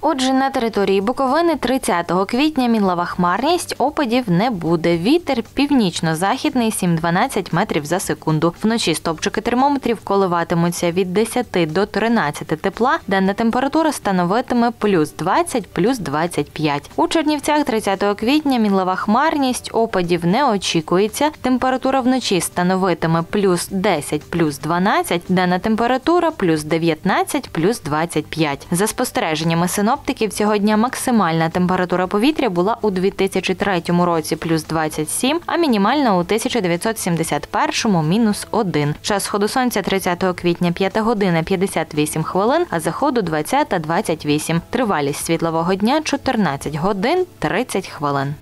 Отже, на території Буковини 30 квітня мінлива хмарність, опадів не буде. Вітер північно-західний 7-12 метрів за секунду. Вночі стопчики термометрів коливатимуться від 10 до 13 тепла. Денна температура становитиме плюс 20, плюс 25. У Чернівцях 30 квітня мінлива хмарність, опадів не очікується. Температура вночі становитиме плюс 10, плюс 12. Денна температура плюс 19, плюс 25. За спостереженнями синоптиків, цього дня максимальна температура повітря була у 2003 році плюс 27, а мінімальна у 1971 мінус 1. Час сходу сонця 30 квітня 5 година 58 хвилин, а заходу 20 28. Тривалість світлового дня 14 годин 30 хвилин.